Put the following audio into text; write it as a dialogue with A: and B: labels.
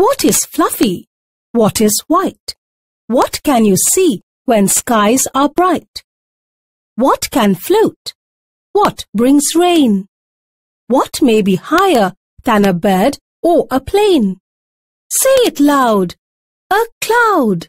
A: What is fluffy? What is white? What can you see when skies are bright? What can float? What brings rain? What may be higher than a bird or a plane? Say it loud. A cloud.